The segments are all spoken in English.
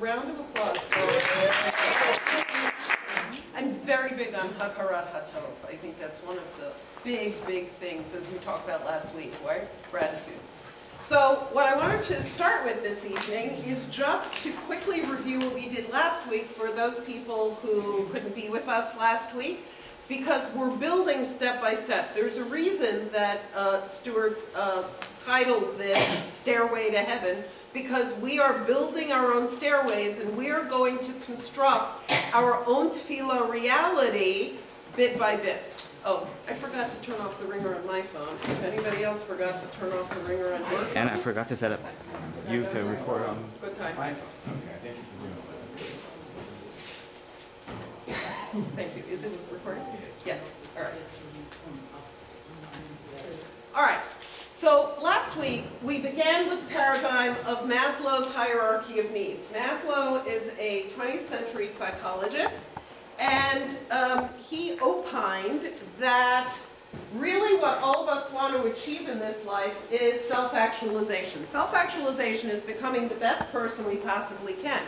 round of applause for I'm very big on Hakarat Hatov. I think that's one of the big, big things, as we talked about last week, right? Gratitude. So what I wanted to start with this evening is just to quickly review what we did last week for those people who couldn't be with us last week, because we're building step by step. There's a reason that uh, Stuart uh, titled this Stairway to Heaven, because we are building our own stairways and we are going to construct our own tefillah reality bit by bit. Oh, I forgot to turn off the ringer on my phone. If anybody else forgot to turn off the ringer on their phone. And I forgot to set up you to record on Good time. my phone. Okay, thank you for doing that. Thank you. Is it recording? Yes. All right. All right. So last week, we began with the paradigm of Maslow's hierarchy of needs. Maslow is a 20th century psychologist, and um, he opined that really what all of us want to achieve in this life is self-actualization. Self-actualization is becoming the best person we possibly can.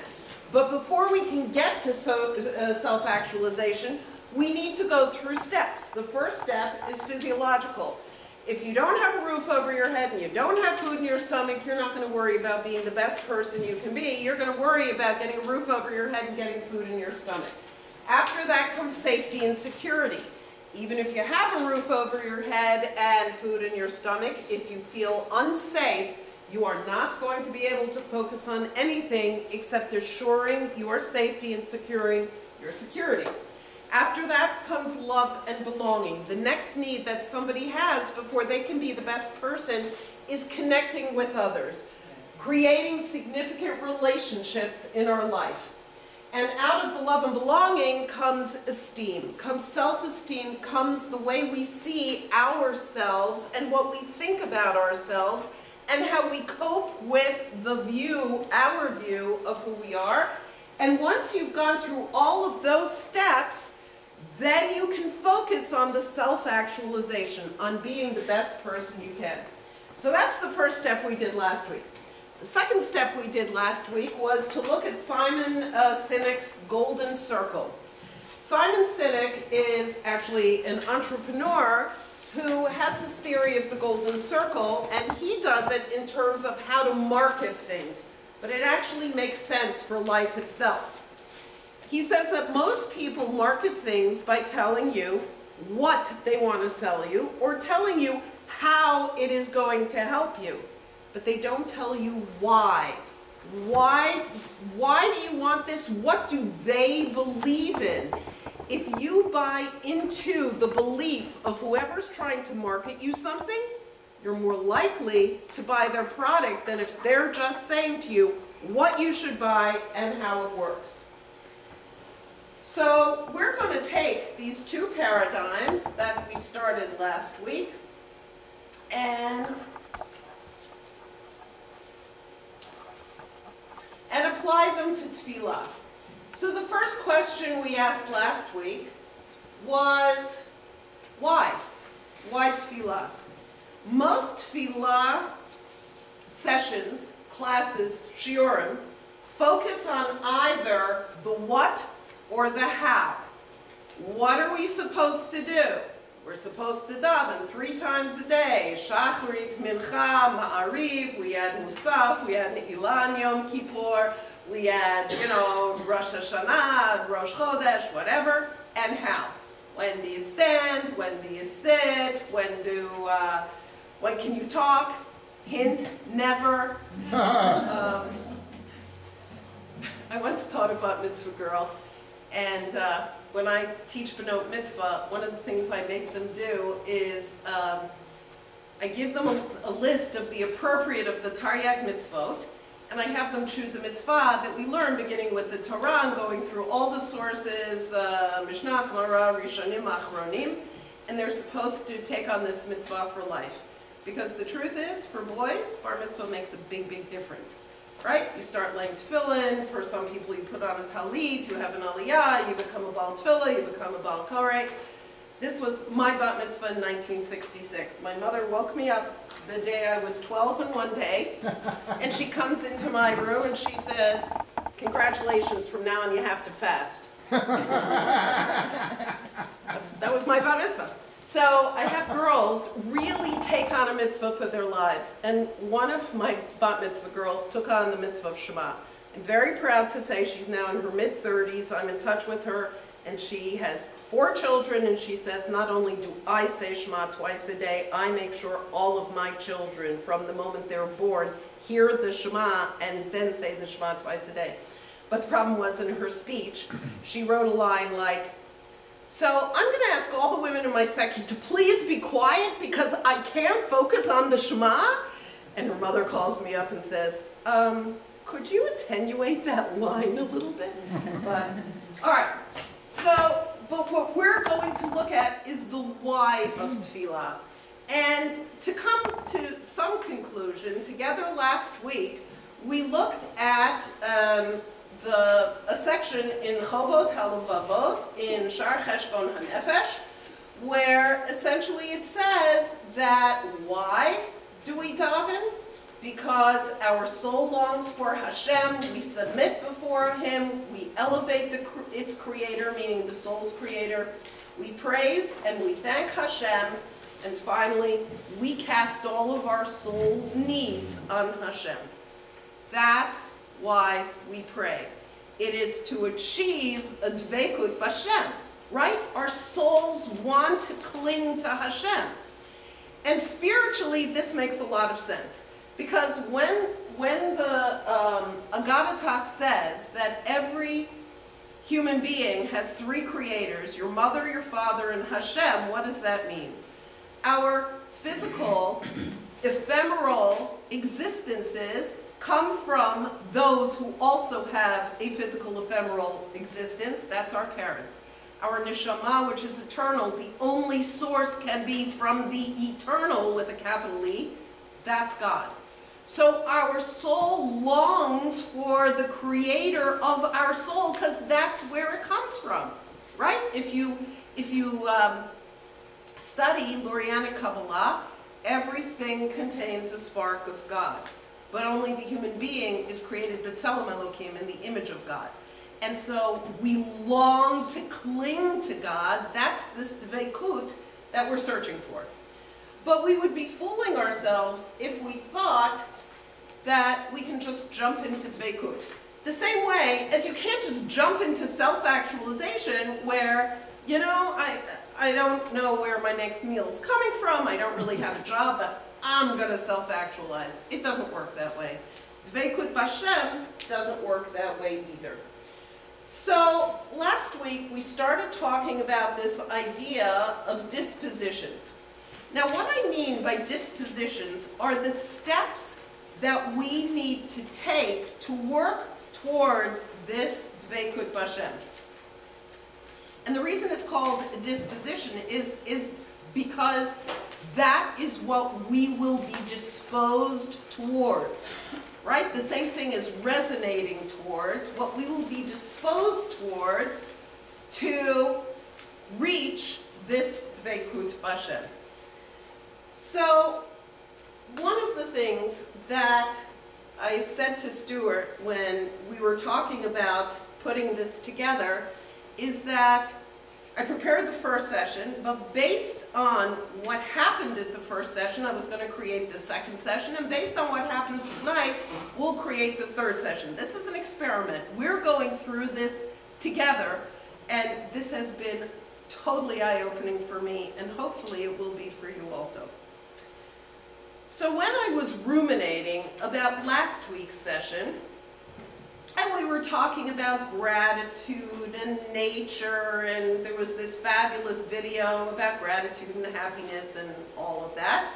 But before we can get to so, uh, self-actualization, we need to go through steps. The first step is physiological. If you don't have a roof over your head and you don't have food in your stomach, you're not going to worry about being the best person you can be. You're going to worry about getting a roof over your head and getting food in your stomach. After that comes safety and security. Even if you have a roof over your head and food in your stomach, if you feel unsafe, you are not going to be able to focus on anything except assuring your safety and securing your security. After that comes love and belonging. The next need that somebody has before they can be the best person is connecting with others, creating significant relationships in our life. And out of the love and belonging comes esteem, comes self-esteem, comes the way we see ourselves and what we think about ourselves and how we cope with the view, our view of who we are. And once you've gone through all of those steps, then you can focus on the self-actualization, on being the best person you can. So that's the first step we did last week. The second step we did last week was to look at Simon uh, Sinek's Golden Circle. Simon Sinek is actually an entrepreneur who has this theory of the golden circle, and he does it in terms of how to market things, but it actually makes sense for life itself. He says that most people market things by telling you what they want to sell you or telling you how it is going to help you, but they don't tell you why. Why, why do you want this? What do they believe in? If you buy into the belief of whoever's trying to market you something, you're more likely to buy their product than if they're just saying to you what you should buy and how it works. So we're going to take these two paradigms that we started last week and and apply them to tefillah. So the first question we asked last week was, why? Why tefillah? Most tefillah sessions, classes, shiurim, focus on either the what or the how. What are we supposed to do? We're supposed to daven three times a day. Shacharit, Mincha, Ma'ariv, we add Musaf, we add Ilan Yom Kippur, we add, you know, Rosh Hashanah, Rosh Chodesh, whatever, and how. When do you stand? When do you sit? When do, uh, when can you talk? Hint, never. um, I once taught about mitzvah girl, and uh, when I teach Benot Mitzvah, one of the things I make them do is um, I give them a, a, list of the appropriate of the Taryag mitzvot, and I have them choose a mitzvah that we learn beginning with the Torah and going through all the sources, uh, Mishnah, Gemara, Rishonim, Achronim, and they're supposed to take on this mitzvah for life. Because the truth is, for boys, bar mitzvah makes a big, big difference right? You start laying tefillin. For some people, you put on a talit, you have an aliyah, you become a bal tefillah, you become a bal koreh. This was my bat mitzvah in 1966. My mother woke me up the day I was 12 and one day, and she comes into my room and she says, congratulations, from now on you have to fast. That was my bat mitzvah. So I have girls really take on a mitzvah for their lives. And one of my bat mitzvah girls took on the mitzvah of Shema. I'm very proud to say she's now in her mid-30s. I'm in touch with her, and she has four children, and she says, not only do I say Shema twice a day, I make sure all of my children, from the moment they're born, hear the Shema and then say the Shema twice a day. But the problem was in her speech, she wrote a line like, so I'm going to ask all the women in my section to please be quiet because I can't focus on the Shema. And her mother calls me up and says, um, could you attenuate that line a little bit? But, all right, so, but what we're going to look at is the why of tefillah. And to come to some conclusion, together last week, we looked at um, the, a section in Chovot HaLevavot, in Shar Cheshbon HaNefesh, where essentially it says that why do we daven? Because our soul longs for Hashem, we submit before Him, we elevate the, its creator, meaning the soul's creator, we praise and we thank Hashem, and finally, we cast all of our soul's needs on Hashem. That's why we pray. It is to achieve a dvekut b'Hashem, right? Our souls want to cling to Hashem. And spiritually, this makes a lot of sense. Because when, when the um, says that every human being has three creators, your mother, your father, and Hashem, what does that mean? Our physical, ephemeral existences come from those who also have a physical ephemeral existence. That's our parents. Our neshama, which is eternal, the only source can be from the eternal with a capital E. That's God. So our soul longs for the creator of our soul because that's where it comes from, right? If you, if you um, study Lurianic Kabbalah, everything contains a spark of God. But only the human being is created b'tselem Elohim in the image of God. And so we long to cling to God. That's this dveikut that we're searching for. But we would be fooling ourselves if we thought that we can just jump into dveikut. The same way as you can't just jump into self-actualization where, you know, I, I don't know where my next meal is coming from, I don't really have a job, I'm going to self-actualize. It doesn't work that way. Dveikut Bashem doesn't work that way either. So last week we started talking about this idea of dispositions. Now what I mean by dispositions are the steps that we need to take to work towards this Dveikut Bashem. And the reason it's called disposition is, is because that is what we will be disposed towards, right? The same thing as resonating towards, what we will be disposed towards to reach this Dveikut Bashem. So, one of the things that I said to Stuart when we were talking about putting this together is that I prepared the first session, but based on what happened at the first session, I was going to create the second session, and based on what happens tonight, we'll create the third session. This is an experiment. We're going through this together, and this has been totally eye-opening for me, and hopefully it will be for you also. So when I was ruminating about last week's session, and we were talking about gratitude and nature, and there was this fabulous video about gratitude and happiness and all of that.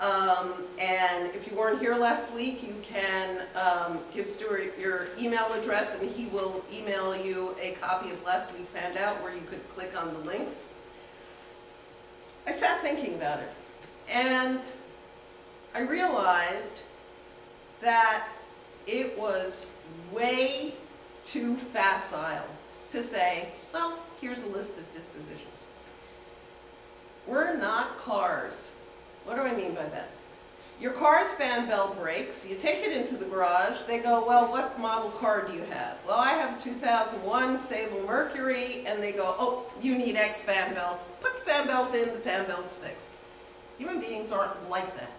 Um, and if you weren't here last week, you can um, give Stuart your email address and he will email you a copy of last week's handout where you could click on the links. I sat thinking about it, and I realized that it was way too facile to say, well, here's a list of dispositions. We're not cars. What do I mean by that? Your car's fan belt breaks, you take it into the garage, they go, well, what model car do you have? Well, I have a 2001 Sable Mercury, and they go, oh, you need X fan belt. Put the fan belt in, the fan belt's fixed. Human beings aren't like that.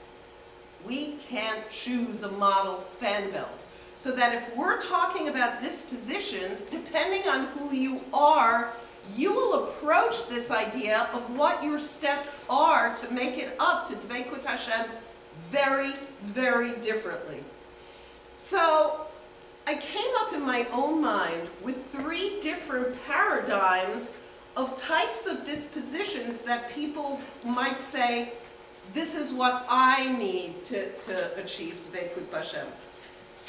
We can't choose a model fan belt. So that if we're talking about dispositions, depending on who you are, you will approach this idea of what your steps are to make it up to Dveikut Hashem very, very differently. So I came up in my own mind with three different paradigms of types of dispositions that people might say, this is what I need to, to achieve Dveikut Hashem.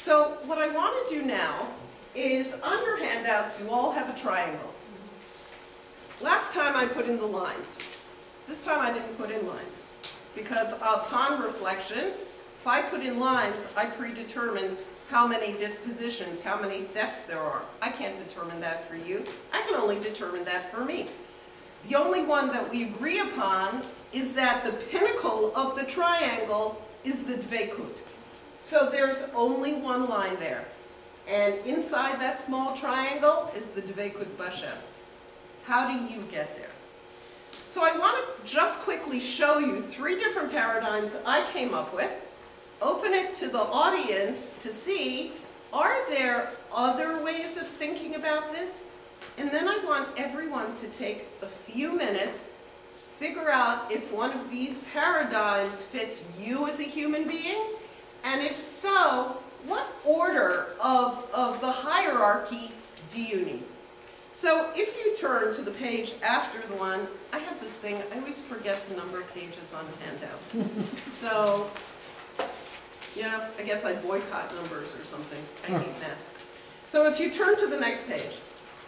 So what I want to do now is on your handouts you all have a triangle. Last time I put in the lines. This time I didn't put in lines. Because upon reflection, if I put in lines, I predetermine how many dispositions, how many steps there are. I can't determine that for you. I can only determine that for me. The only one that we agree upon is that the pinnacle of the triangle is the dveikut. So there's only one line there. And inside that small triangle is the dveikut bashem. How do you get there? So I want to just quickly show you three different paradigms I came up with. Open it to the audience to see, are there other ways of thinking about this? And then I want everyone to take a few minutes, figure out if one of these paradigms fits you as a human being, and if so, what order of, of the hierarchy do you need? So if you turn to the page after the one, I have this thing, I always forget the number of pages on handouts. So, you know, I guess I boycott numbers or something. I hate that. So if you turn to the next page,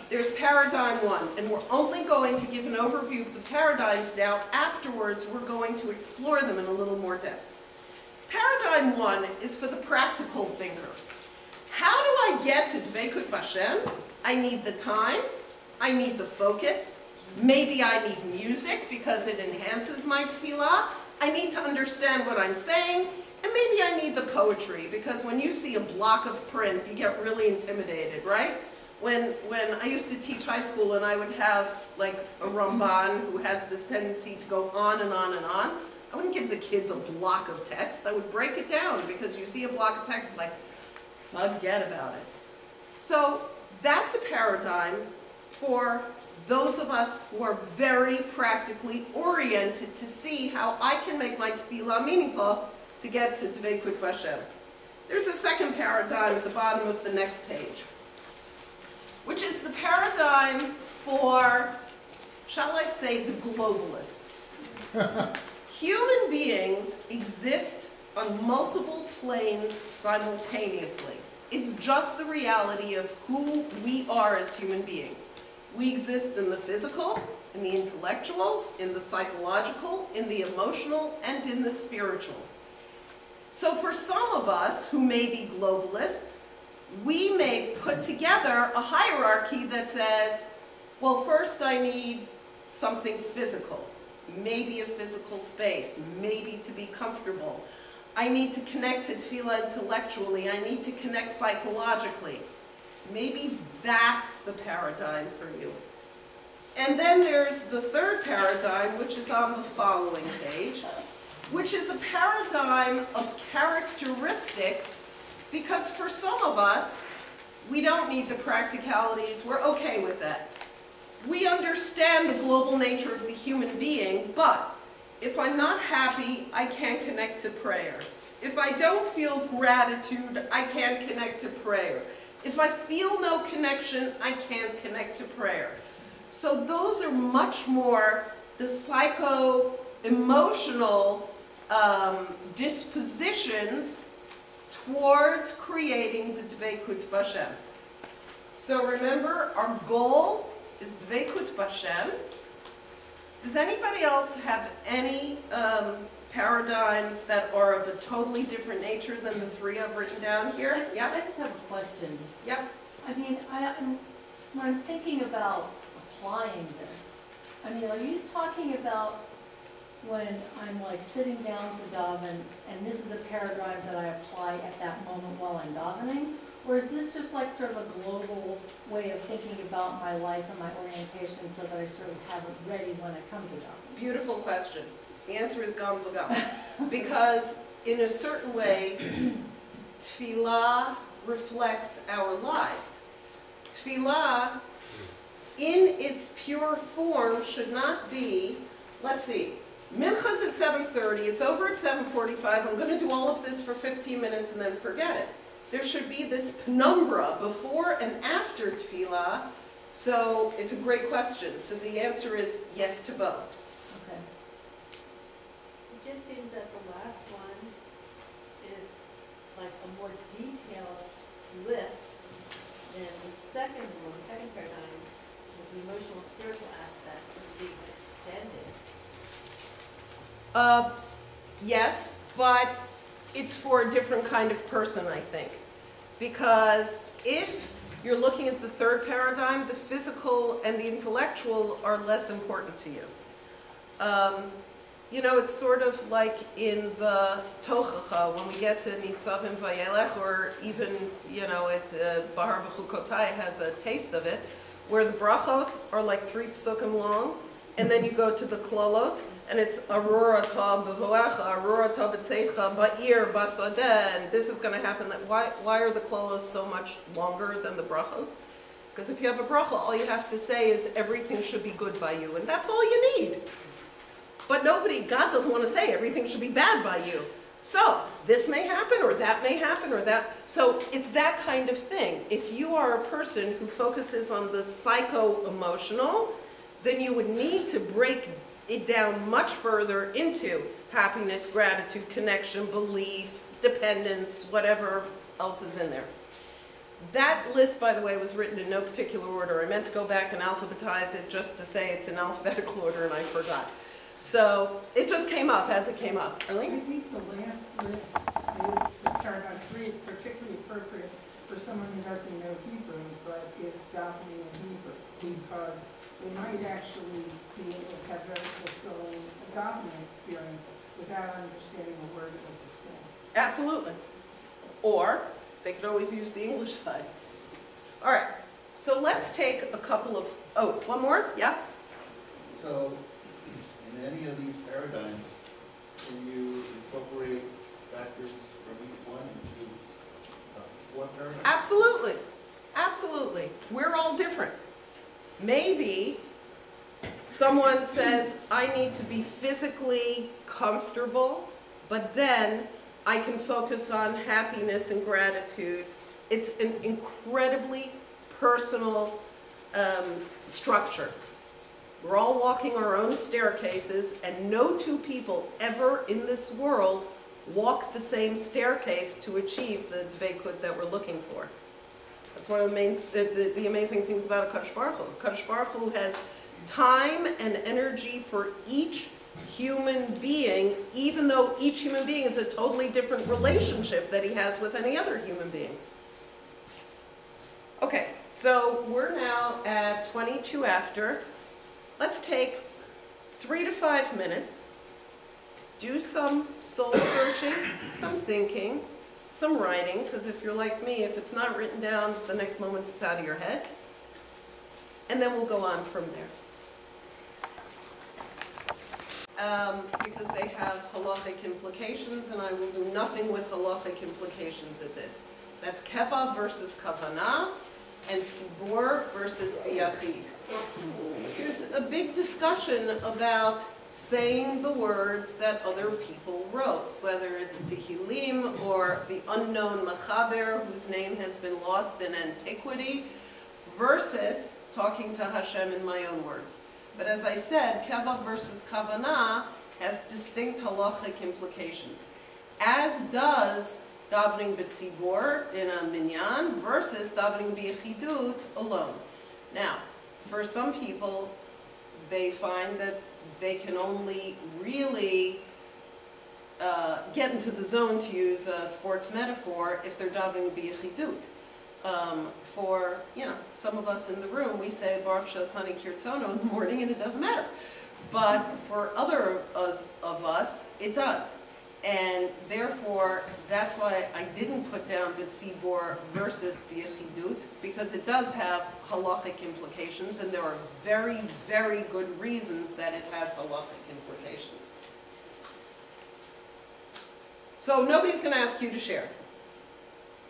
there's paradigm one, and we're only going to give an overview of the paradigms now. Afterwards, we're going to explore them in a little more depth. Paradigm one is for the practical thinker. How do I get to Dveikut Bashem? I need the time, I need the focus, maybe I need music because it enhances my tefillah, I need to understand what I'm saying, and maybe I need the poetry because when you see a block of print, you get really intimidated, right? When, when I used to teach high school and I would have like a Ramban who has this tendency to go on and on and on, I wouldn't give the kids a block of text, I would break it down because you see a block of text like, forget about it. So that's a paradigm for those of us who are very practically oriented to see how I can make my tefillah meaningful to get to Dveikut Vashem. There's a second paradigm at the bottom of the next page, which is the paradigm for, shall I say, the globalists. Human beings exist on multiple planes simultaneously. It's just the reality of who we are as human beings. We exist in the physical, in the intellectual, in the psychological, in the emotional, and in the spiritual. So for some of us who may be globalists, we may put together a hierarchy that says, well, first I need something physical, maybe a physical space, maybe to be comfortable. I need to connect to tefillah intellectually. I need to connect psychologically. Maybe that's the paradigm for you. And then there's the third paradigm, which is on the following page, which is a paradigm of characteristics, because for some of us, we don't need the practicalities. We're okay with that. We understand the global nature of the human being, but if I'm not happy, I can't connect to prayer. If I don't feel gratitude, I can't connect to prayer. If I feel no connection, I can't connect to prayer. So those are much more the psycho-emotional um, dispositions towards creating the Dveikut Bashem. So remember, our goal is Dveikut Bashem, does anybody else have any um, paradigms that are of a totally different nature than the three I've written down I here? just, Yep, I just have a question. yep. I mean, I, I'm, when I'm thinking about applying this, I mean, are you talking about when I'm like sitting down to daven, and this is a paradigm that I apply at that moment while I'm davening? Or is this just like sort of a global way of thinking about my life and my orientation so that I sort of have it ready when I come to davening? Beautiful question. The answer is gam v'gam. Because in a certain way, tefillah reflects our lives. Tefillah, in its pure form, should not be, let's see, Mincha's at 7:30, it's over at 7:45, I'm gonna do all of this for 15 minutes and then forget it. There should be this penumbra before and after tefillah, so it's a great question. So the answer is yes to both. Okay. It just seems that the last one is like a more detailed list than the second one, second paradigm, with the emotional spiritual aspect is being extended. Uh, yes, but it's for a different kind of person, I think. Because if you're looking at the third paradigm, the physical and the intellectual are less important to you. Um, you know, it's sort of like in the Tochacha, when we get to Nitzavim Vayelech, or even, you know, at uh, Bahar B'chukotai has a taste of it, where the brachot are like three psukim long, and then you go to the klolot, and it's Arur ata b'voecha, Arur ata b'tzecha, ba'ir, basadeh, and this is going to happen. That Why, why are the klolos so much longer than the brachos? Because if you have a bracha, all you have to say is everything should be good by you, and that's all you need. But nobody, God doesn't want to say everything should be bad by you. So, this may happen, or that may happen, or that. So, it's that kind of thing. If you are a person who focuses on the psycho emotional, then you would need to break it down much further into happiness, gratitude, connection, belief, dependence, whatever else is in there. That list, by the way, was written in no particular order. I meant to go back and alphabetize it just to say it's in alphabetical order, and I forgot. So it just came up as it came up. I think the last list is, the paradigm three is particularly appropriate for someone who doesn't know Hebrew, but is davening in Hebrew, because they might actually be able to have very fulfilling davening experience without understanding a word of what they're saying. Absolutely. Or they could always use the English side. All right, so let's take a couple of, oh, one more? Yeah? So, in any of these paradigms, can you incorporate factors from each one into uh, four paradigm? Absolutely. Absolutely. We're all different. Maybe someone says, I need to be physically comfortable, but then I can focus on happiness and gratitude. It's an incredibly personal um, structure. We're all walking our own staircases, and no two people ever in this world walk the same staircase to achieve the dveikut that we're looking for. That's one of the main, the, the, the amazing things about a Kadosh Baruch Hu. Kadosh Baruch Hu has time and energy for each human being, even though each human being is a totally different relationship that he has with any other human being. Okay, so we're now at 22 after. Let's take three to five minutes, do some soul searching, some thinking, some writing, because if you're like me, if it's not written down, the next moment it's out of your head. And then we'll go on from there. Um, because they have halachic implications, and I will do nothing with halachic implications at this. That's keva versus kavana, and Sibor versus biyachid. There's a big discussion about saying the words that other people wrote, whether it's Tehillim or the unknown Machaber, whose name has been lost in antiquity, versus talking to Hashem in my own words. But as I said, Keva versus Kavanah has distinct halachic implications, as does davening b'tzibur in a minyan versus davening b'yechidut alone. Now, for some people, they find that they can only really uh, get into the zone, to use a sports metaphor, if they're davening b'yechidut. Um, for, you know, some of us in the room, we say Baruch Shasani Kirtzono in the morning and it doesn't matter. but for other of us, it does. And therefore, that's why I didn't put down B'tzibor versus B'yechidut, because it does have halachic implications, and there are very, very good reasons that it has halachic implications. So nobody's gonna ask you to share.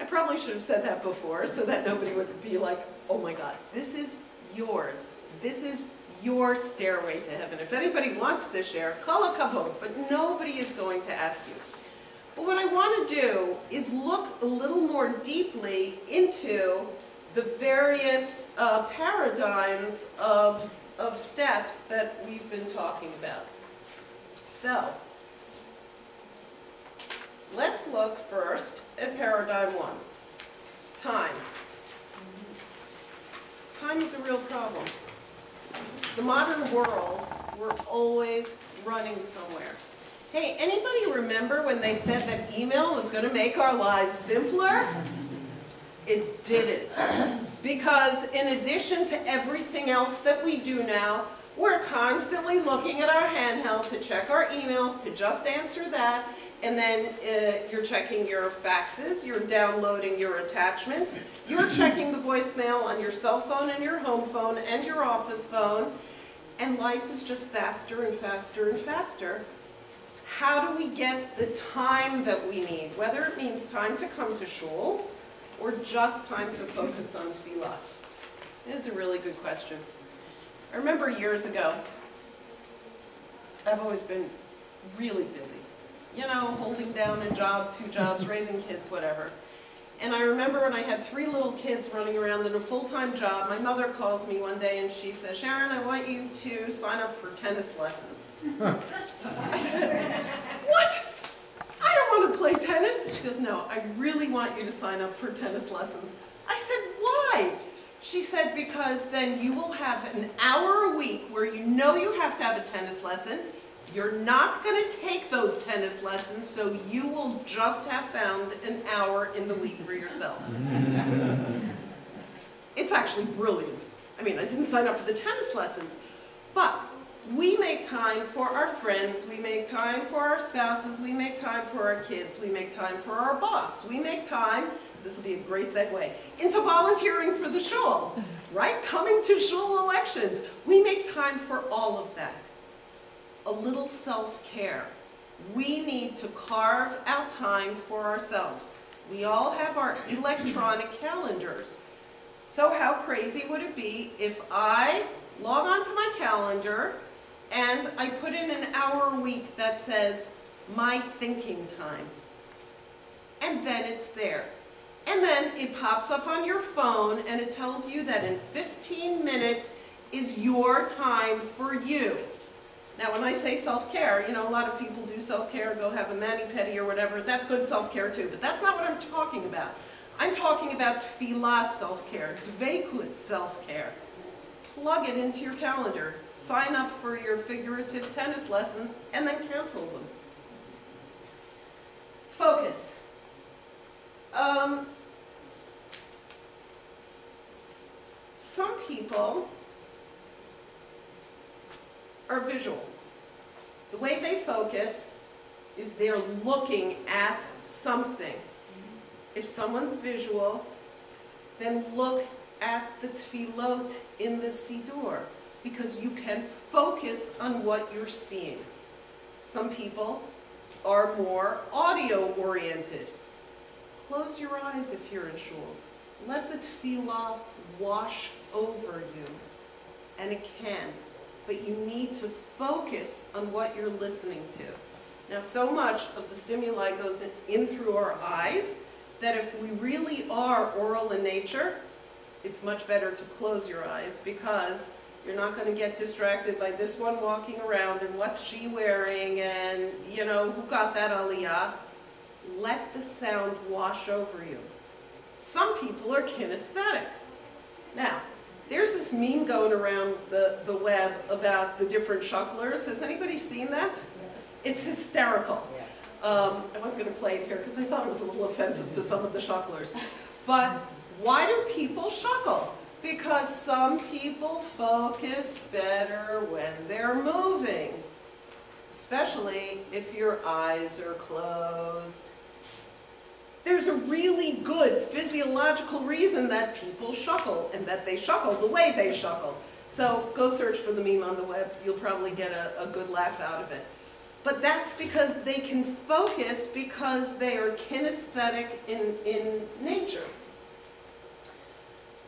I probably should have said that before, so that nobody would be like, oh my God, this is yours. This is your stairway to heaven. If anybody wants to share, call a kavod, but nobody is going to ask you. But what I want to do is look a little more deeply into the various uh, paradigms of, of steps that we've been talking about. So, let's look first at paradigm one, time. Time is a real problem. The modern world, we're always running somewhere. Hey, anybody remember when they said that email was gonna make our lives simpler? It didn't. Because in addition to everything else that we do now, we're constantly looking at our handheld to check our emails, to just answer that, and then uh, you're checking your faxes, you're downloading your attachments, you're checking the voicemail on your cell phone and your home phone and your office phone, and life is just faster and faster and faster. How do we get the time that we need, whether it means time to come to shul or just time to focus on tefillah? It is a really good question. I remember years ago, I've always been really busy. You know, holding down a job, two jobs, raising kids, whatever. And I remember when I had three little kids running around in a full-time job, my mother calls me one day and she says, Sharon, I want you to sign up for tennis lessons. I said, what? I don't want to play tennis. She goes, no, I really want you to sign up for tennis lessons. I said, why? She said, because then you will have an hour a week where you know you have to have a tennis lesson. You're not going to take those tennis lessons, so you will just have found an hour in the week for yourself. it's actually brilliant. I mean, I didn't sign up for the tennis lessons, but we make time for our friends, we make time for our spouses, we make time for our kids, we make time for our boss, we make time, this will be a great segue, into volunteering for the shul, right? Coming to shul elections. We make time for all of that. A little self-care. We need to carve out time for ourselves. We all have our electronic calendars. So how crazy would it be if I log onto my calendar and I put in an hour a week that says my thinking time. And then it's there. And then it pops up on your phone and it tells you that in 15 minutes is your time for you. Now, when I say self-care, you know, a lot of people do self-care, go have a mani-pedi or whatever. That's good self-care too, but that's not what I'm talking about. I'm talking about tefillah self-care, dveikut self-care. Plug it into your calendar. Sign up for your figurative tennis lessons and then cancel them. Focus. Um, some people are visual. The way they focus is they're looking at something. If someone's visual, then look at the tefillot in the siddur because you can focus on what you're seeing. Some people are more audio oriented. Close your eyes if you're in shul. Let the tefillah wash over you. And it can. But you need to focus on what you're listening to. Now, so much of the stimuli goes in, in through our eyes that if we really are oral in nature, it's much better to close your eyes because you're not going to get distracted by this one walking around and what's she wearing and, you know, who got that aliyah. Let the sound wash over you. Some people are kinesthetic. Now, there's this meme going around the, the web about the different shucklers. Has anybody seen that? It's hysterical. Um, I wasn't going to play it here because I thought it was a little offensive to some of the shucklers. But why do people shuckle? Because some people focus better when they're moving, especially if your eyes are closed. There's a really good physiological reason that people shuckle and that they shuckle the way they shuckle. So go search for the meme on the web. You'll probably get a, a good laugh out of it. But that's because they can focus because they are kinesthetic in, in nature.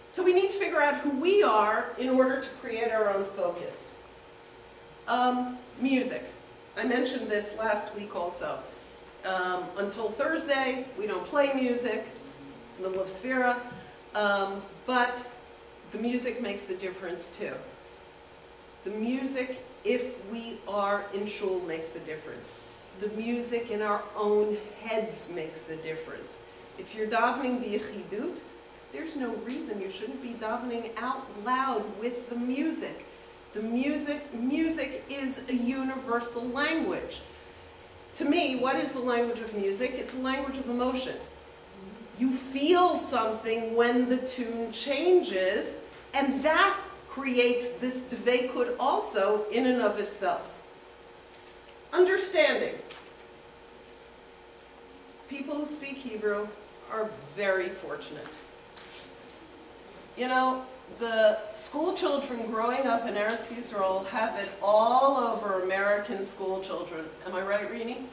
So we need to figure out who we are in order to create our own focus. Um, music. I mentioned this last week also. Um, until Thursday, we don't play music. It's middle of Sefira. Um, but the music makes a difference too. The music, if we are in shul, makes a difference. The music in our own heads makes a difference. If you're davening b'yechidut, there's no reason you shouldn't be davening out loud with the music. The music, music is a universal language. To me, what is the language of music? It's a language of emotion. You feel something when the tune changes, and that creates this dveikut also in and of itself. Understanding. People who speak Hebrew are very fortunate. You know, the school children growing up in Eretz Yisrael have it all over American school children. Am I right, Rini?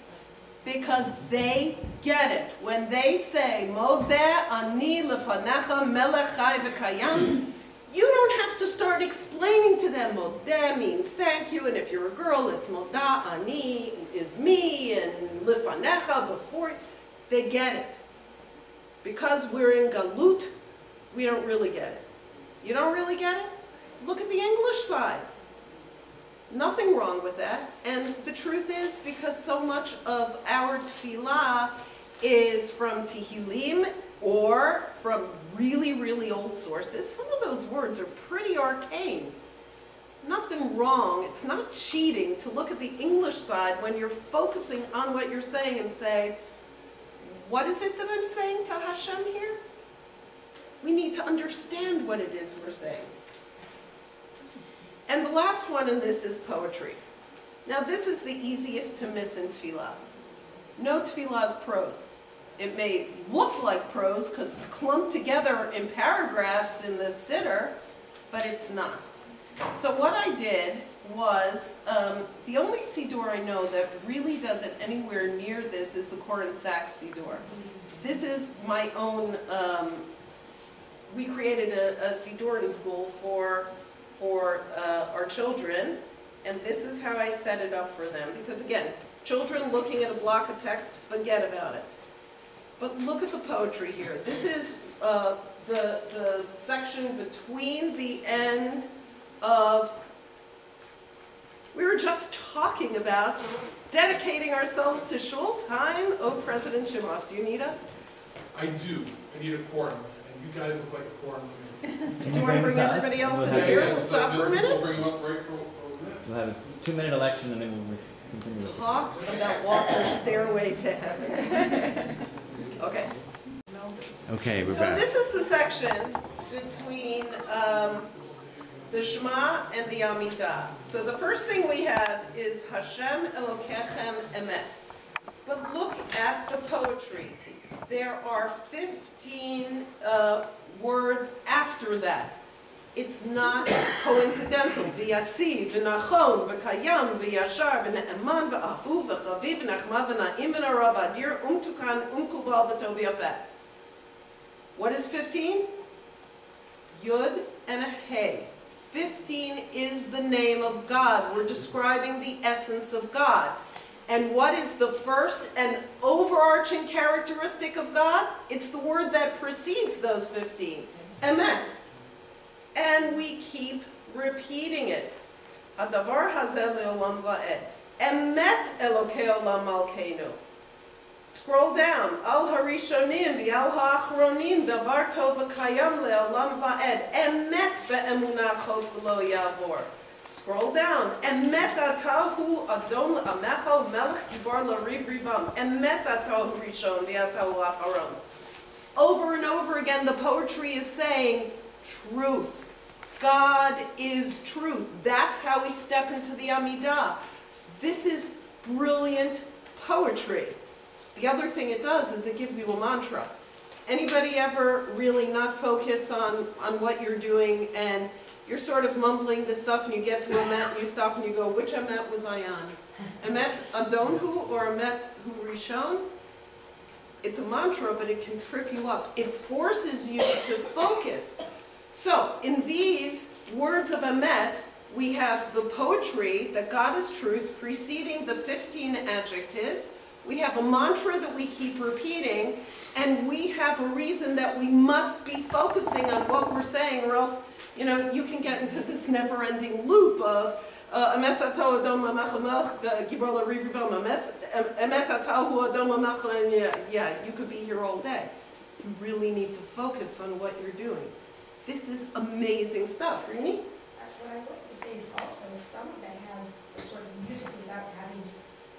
Because they get it. When they say, Modeh ani lefanecha melech v'kayam, you don't have to start explaining to them, Modeh means thank you, and if you're a girl, it's Moda ani is me, and lefanecha before. They get it. Because we're in Galut, we don't really get it. You don't really get it? Look at the English side. Nothing wrong with that. And the truth is, because so much of our tefillah is from Tehillim or from really, really old sources, some of those words are pretty arcane. Nothing wrong. It's not cheating to look at the English side when you're focusing on what you're saying and say, what is it that I'm saying to Hashem here? We need to understand what it is we're saying. And the last one in this is poetry. Now this is the easiest to miss in tefillah. No tefillah is prose. It may look like prose because it's clumped together in paragraphs in the siddur, but it's not. So what I did was, um, the only Siddur I know that really does it anywhere near this is the Koren Sachs Siddur. This is my own, um, we created a, a Siddur in school for, for uh, our children, and this is how I set it up for them. Because again, children looking at a block of text, forget about it. But look at the poetry here. This is uh, the, the section between the end of, we were just talking about dedicating ourselves to shul time. Oh, President Shimoff, do you need us? I do, I need a quorum, you guys look like a quorum to me. Can Do you want to bring them us? everybody else We'll in have- here? Yeah, yeah, We'll so stop for a We'll minute. bring them up right for, over there. We'll have a two-minute election and then we'll re- continue. with it. Talk about Walter's stairway to heaven. Okay. Okay, we're So back. this is the section between um, the Shema and the Amidah. So the first thing we have is Hashem Elokechem Emet. But look at the poetry. There are 15 uh, words after that. It's not coincidental. V'yatziv, v'nachon, v'kayam, v'yashar, v'ne'eman, v'ahu, v'chaviv, v'nachma, v'na'im, v'nora, v'adir, umtukan, umkubal, v'tov yafeh. What is 15? Yud and a Hey. 15 is the name of God. We're describing the essence of God. And what is the first and overarching characteristic of God? It's the word that precedes those 15. Emet. And we keep repeating it. Hadavar hazeh le'olam va'ed. Emet Elokei olam malkeinu. Scroll down. Al harishonim v'al ha'achronim davar tov v'kayam le'olam va'ed. Emet be'emunah chok v'lo yavor. Scroll down. Amecha melech gibor lariv rivam. Rishon acharon. Over and over again, the poetry is saying, truth. God is truth. That's how we step into the Amidah. This is brilliant poetry. The other thing it does is it gives you a mantra. Anybody ever really not focus on, on what you're doing and you're sort of mumbling this stuff and you get to Emet and you stop and you go, which Emet was I on? Emet Adonhu or Emet Hu Rishon? It's a mantra, but it can trip you up. It forces you to focus. So, in these words of Emet, we have the poetry that God is truth preceding the 15 adjectives. We have a mantra that we keep repeating, and we have a reason that we must be focusing on what we're saying, or else, you know, you can get into this never-ending loop of uh, "Emes ato adon lamech hamelech, gibor lariv ribon emet- emet atahu lamech," and yeah, you could be here all day. You really need to focus on what you're doing. This is amazing stuff, Rini. What I wanted to say is also, some of that has a sort of music without having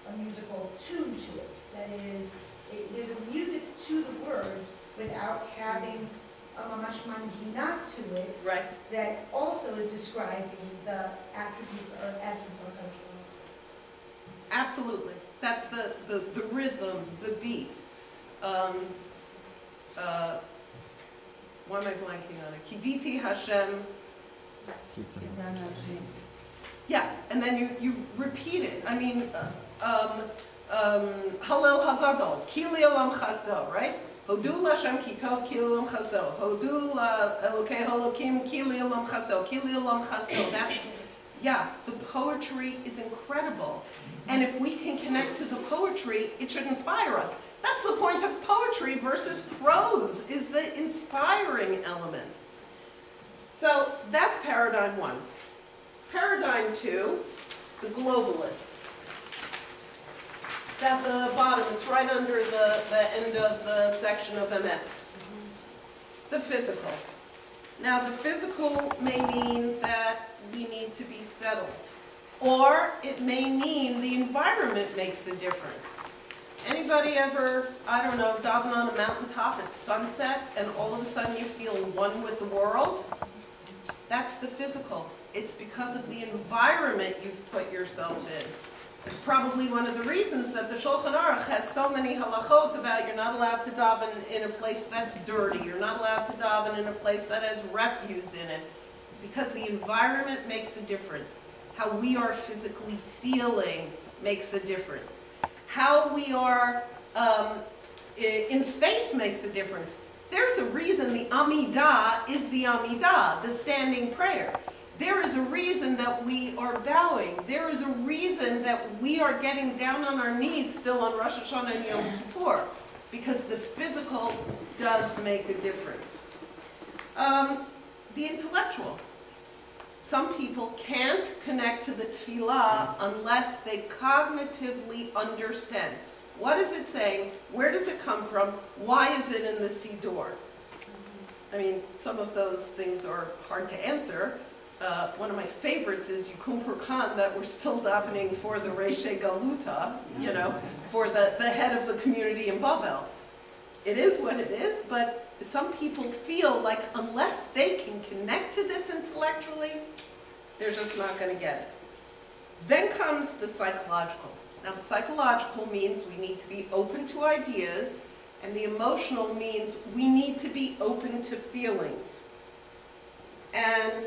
a musical tune to it. That is, it- there's a music to the words without having a mamash mangina to it Right. that also is describing the attributes or essence of cultural. Absolutely. That's the, the, the rhythm, the beat. Um, uh, why am I blanking on it? Kiviti Hashem. Yeah, and then you, you repeat it. I mean, uh, um, um, Hallel Hagadol, Ki L'olam Chasdo, right? Hodu Lashem Kitov Olam Chazdo. Hodu Holokim Ki L'olam Chasdo. Ki L'olam Chasdo. That's, yeah, the poetry is incredible. And if we can connect to the poetry, it should inspire us. That's the point of poetry versus prose, is the inspiring element. So that's paradigm one. Paradigm two, the globalists. It's at the bottom, it's right under the, the end of the section of Emet. The physical. Now, the physical may mean that we need to be settled. Or it may mean the environment makes a difference. Anybody ever, I don't know, diving on a mountaintop at sunset and all of a sudden you feel one with the world? That's the physical. It's because of the environment you've put yourself in. It's probably one of the reasons that the Shulchan Aruch has so many halachot about you're not allowed to daven in a place that's dirty, you're not allowed to daven in a place that has refuse in it, because the environment makes a difference. How we are physically feeling makes a difference. How we are um, in space makes a difference. There's a reason the Amidah is the Amidah, the standing prayer. There is a reason that we are bowing. There is a reason that we are getting down on our knees still on Rosh Hashanah and Yom Kippur, because the physical does make a difference. Um, the intellectual. Some people can't connect to the tefillah unless they cognitively understand. What is it saying? Where does it come from? Why is it in the Siddur? I mean, some of those things are hard to answer. Uh, one of my favorites is Yekum Purkan, that we're still davening for the Reshe Galuta, you know, for the, the head of the community in Bavel. It is what it is, but some people feel like unless they can connect to this intellectually, they're just not going to get it. Then comes the psychological. Now, the psychological means we need to be open to ideas, and the emotional means we need to be open to feelings. And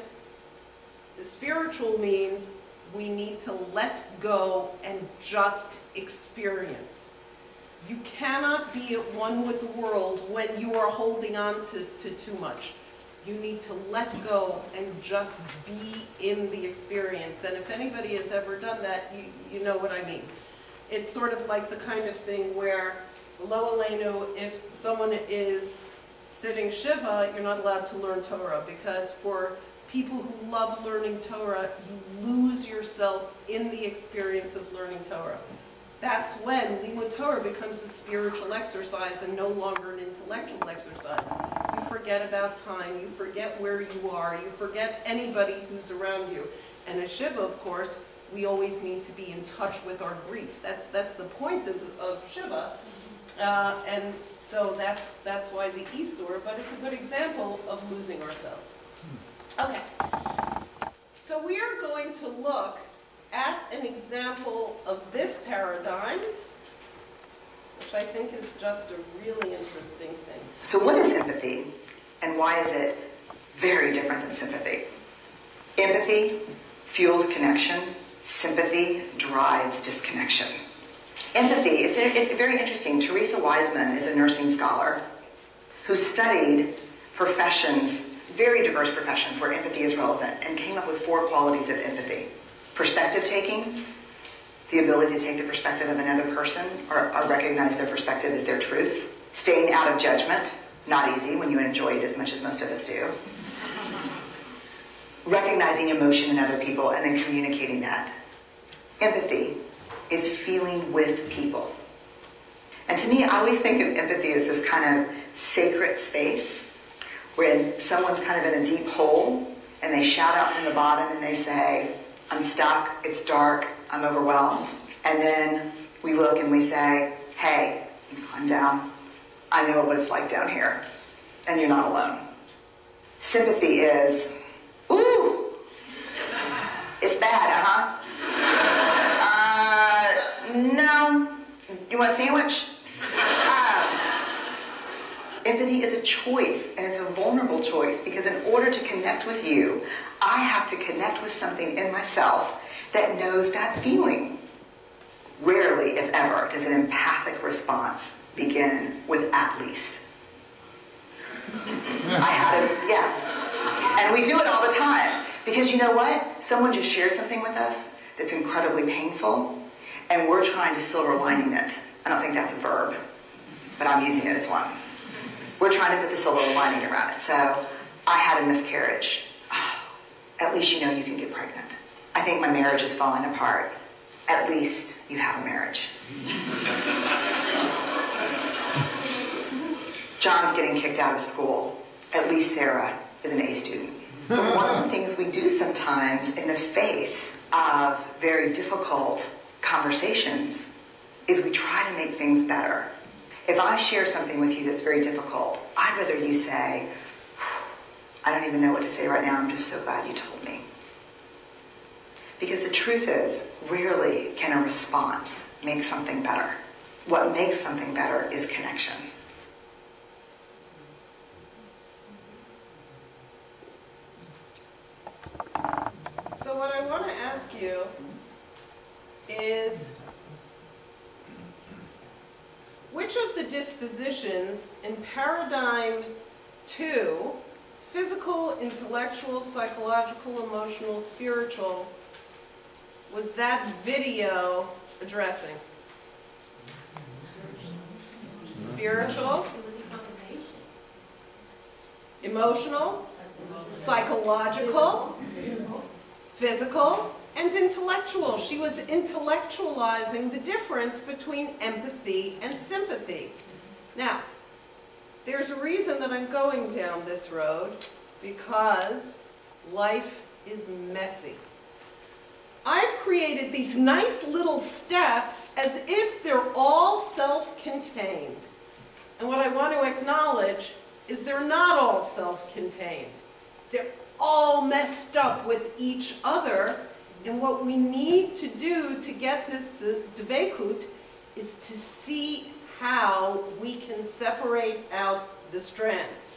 the spiritual means we need to let go and just experience. You cannot be at one with the world when you are holding on to, to too much. You need to let go and just be in the experience. And if anybody has ever done that, you, you know what I mean. It's sort of like the kind of thing where, lo aleinu, if someone is sitting Shiva, you're not allowed to learn Torah because for people who love learning Torah, you lose yourself in the experience of learning Torah. That's when Limud Torah becomes a spiritual exercise and no longer an intellectual exercise. You forget about time, you forget where you are, you forget anybody who's around you. And at Shiva, of course, we always need to be in touch with our grief. That's, that's the point of, of Shiva. Uh, and so that's, that's why the Isur, but it's a good example of losing ourselves. Okay. So we are going to look at an example of this paradigm, which I think is just a really interesting thing. So, what is empathy, and why is it very different than sympathy? Empathy fuels connection, sympathy drives disconnection. Empathy, it's, it's very interesting. Theresa Wiseman is a nursing scholar who studied professions, very diverse professions where empathy is relevant, and came up with four qualities of empathy perspective taking, the ability to take the perspective of another person or, or recognize their perspective as their truth, staying out of judgment, not easy when you enjoy it as much as most of us do, recognizing emotion in other people and then communicating that. Empathy is feeling with people. And to me, I always think of empathy as this kind of sacred space when someone's kind of in a deep hole and they shout out from the bottom and they say, I'm stuck, it's dark, I'm overwhelmed. And then we look and we say, hey, climb down. I know what it's like down here. And you're not alone. Sympathy is, ooh, it's bad, uh-huh. Uh, no. You want a sandwich? Empathy is a choice, and it's a vulnerable choice because in order to connect with you, I have to connect with something in myself that knows that feeling. Rarely, if ever, does an empathic response begin with at least. I had it, yeah. And we do it all the time. Because you know what? Someone just shared something with us that's incredibly painful, and we're trying to silver lining it. I don't think that's a verb, but I'm using it as one. We're trying to put the silver lining around it. So I had a miscarriage. Oh, at least you know you can get pregnant. I think my marriage is falling apart. At least you have a marriage. John's getting kicked out of school. At least Sarah is an A student. But one of the things we do sometimes in the face of very difficult conversations is we try to make things better. If I share something with you that's very difficult, I'd rather you say, I don't even know what to say right now, I'm just so glad you told me. Because the truth is, rarely can a response make something better. What makes something better is connection. So what I want to ask you is, which of the dispositions in paradigm two, physical, intellectual, psychological, emotional, spiritual, was that video addressing? Spiritual, It was a combination. emotional, psychological, physical, and intellectual. She was intellectualizing the difference between empathy and sympathy. Now, there's a reason that I'm going down this road, because life is messy. I've created these nice little steps as if they're all self-contained. And what I want to acknowledge is they're not all self-contained. They're all messed up with each other. And what we need to do to get this to dvekut is to see how we can separate out the strands.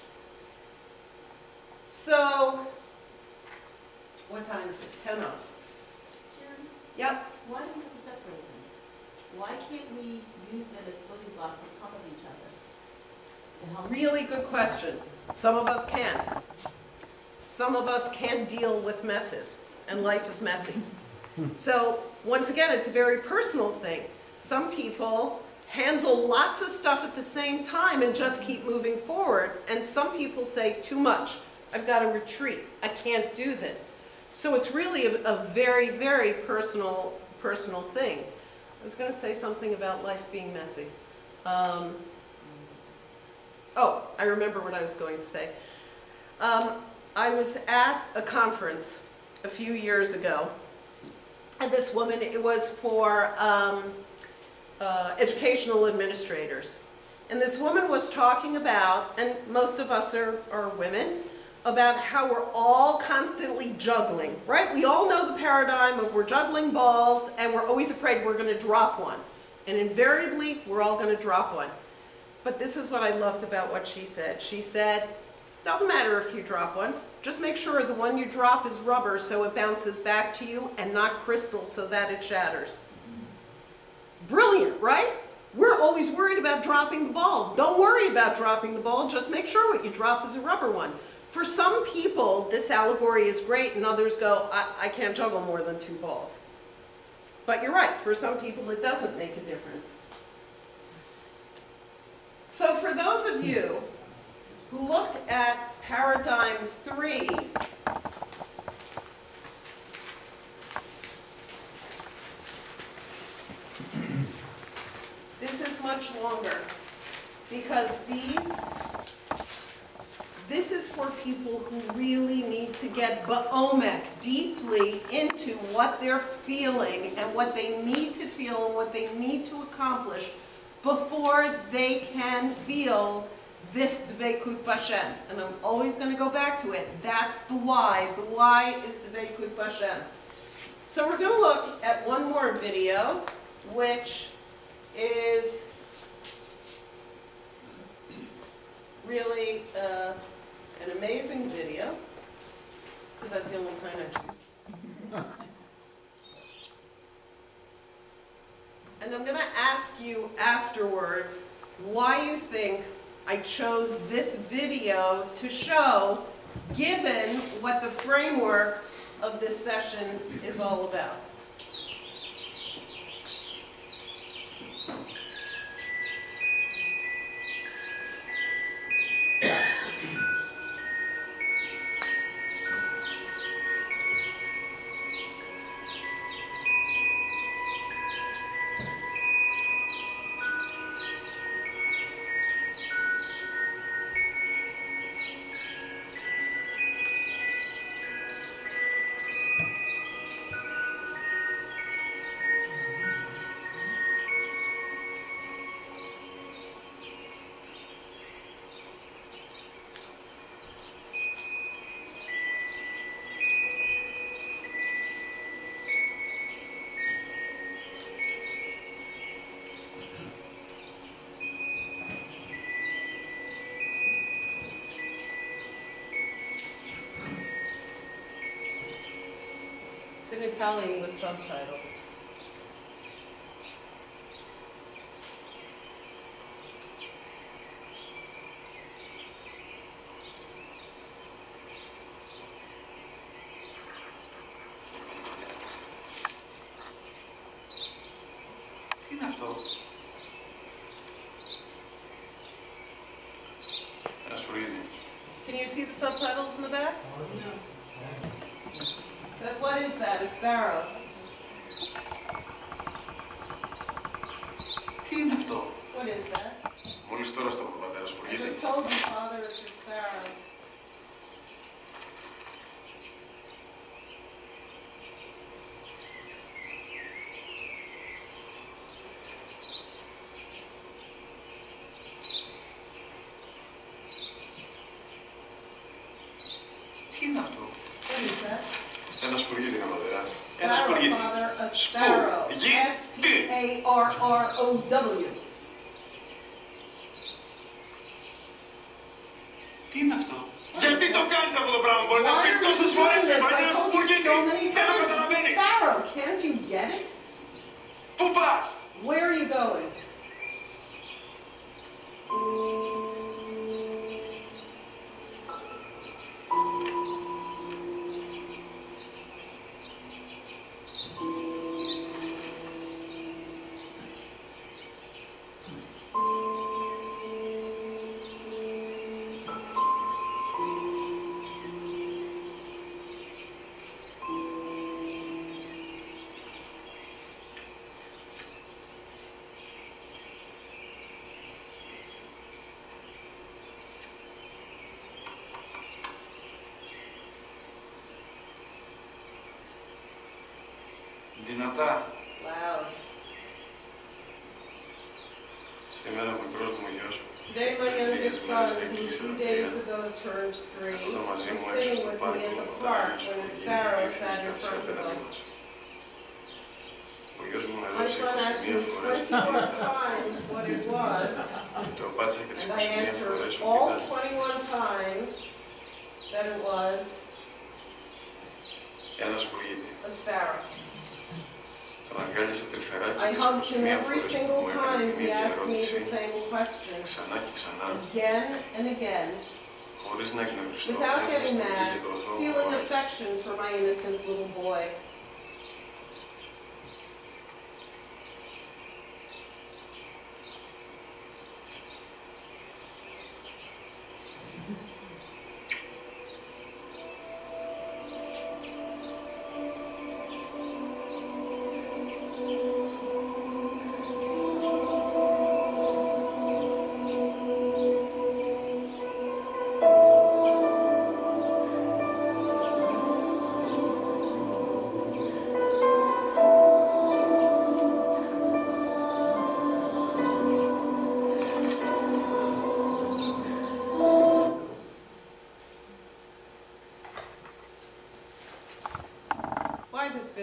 So, what time is it? 10 of. Sharon, Yep. why do we have to separate them? Why can't we use them as building blocks on top of each other? Really good question. Some of us can. Some of us can deal with messes, and life is messy. So, once again, it's a very personal thing. Some people handle lots of stuff at the same time and just keep moving forward, and some people say, too much. I've got to retreat. I can't do this. So it's really a, a very, very personal, personal thing. I was going to say something about life being messy. Um, Oh, I remember what I was going to say. Um, I was at a conference a few years ago, and this woman, it was for um, uh, educational administrators. And this woman was talking about, and most of us are, are women, about how we're all constantly juggling, right? We all know the paradigm of we're juggling balls and we're always afraid we're going to drop one. And invariably, we're all going to drop one. But this is what I loved about what she said. She said, doesn't matter if you drop one, just make sure the one you drop is rubber so it bounces back to you and not crystal so that it shatters. Brilliant, right? We're always worried about dropping the ball. Don't worry about dropping the ball, just make sure what you drop is a rubber one. For some people, this allegory is great and others go, I, I can't juggle more than two balls. But you're right, for some people it doesn't make a difference. So for those of you who looked at paradigm three, this is much longer because these, this is for people who really need to get ba'omek deeply into what they're feeling and what they need to feel and what they need to accomplish before they can feel this dveikut b'Hashem. And I'm always going to go back to it. That's the why. The why is dveikut b'Hashem. So we're going to look at one more video, which is really uh, an amazing video, because that's the only kind I choose. And I'm going to ask you afterwards why you think I chose this video to show, given what the framework of this session is all about. in Italian with subtitles. That's. Can you see the subtitles in the back? No. Says, what is that? A sparrow. Τι είναι αυτό. What is that? Μόλις τώρα στο πατέρα I σπουργίτι. just told you, father, it's a sparrow. Δυνατά. Loud. Σήμερα ο μικρός μου γιος Today, my youngest son, who two days ago turned three, was sitting with me at the park when a sparrow sat in front of us. Ο γιος μου με My έδωσε son asked me 21 φορές 21 times what it was, το απάντησα και τις and I 21 answered φορές ότι all ήταν 21 times that it was ένας πουργίτη. a sparrow. I hugged him every single time he asked me the same question, again and again, without getting mad, feeling affection for my innocent little boy.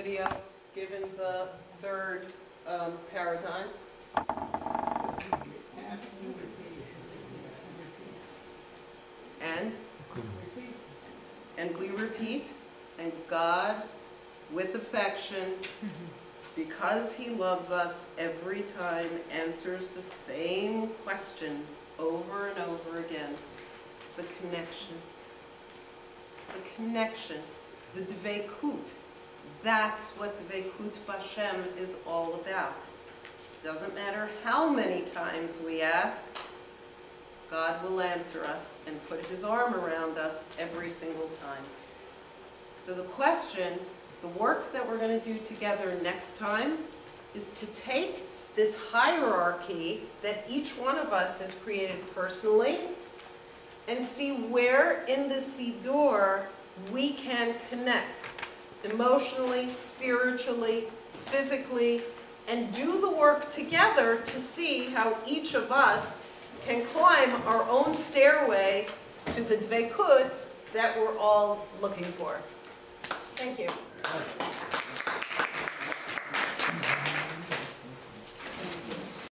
Video, given the third um, paradigm? And? And we repeat, and God, with affection, because He loves us, every time answers the same questions over and over again. The connection. The connection. The dveikut. That's what dveikut bashem is all about. Doesn't matter how many times we ask, God will answer us and put his arm around us every single time. So the question, the work that we're going to do together next time is to take this hierarchy that each one of us has created personally and see where in the Siddur we can connect emotionally, spiritually, physically, and do the work together to see how each of us can climb our own stairway to the dvekut that we're all looking for. Thank you.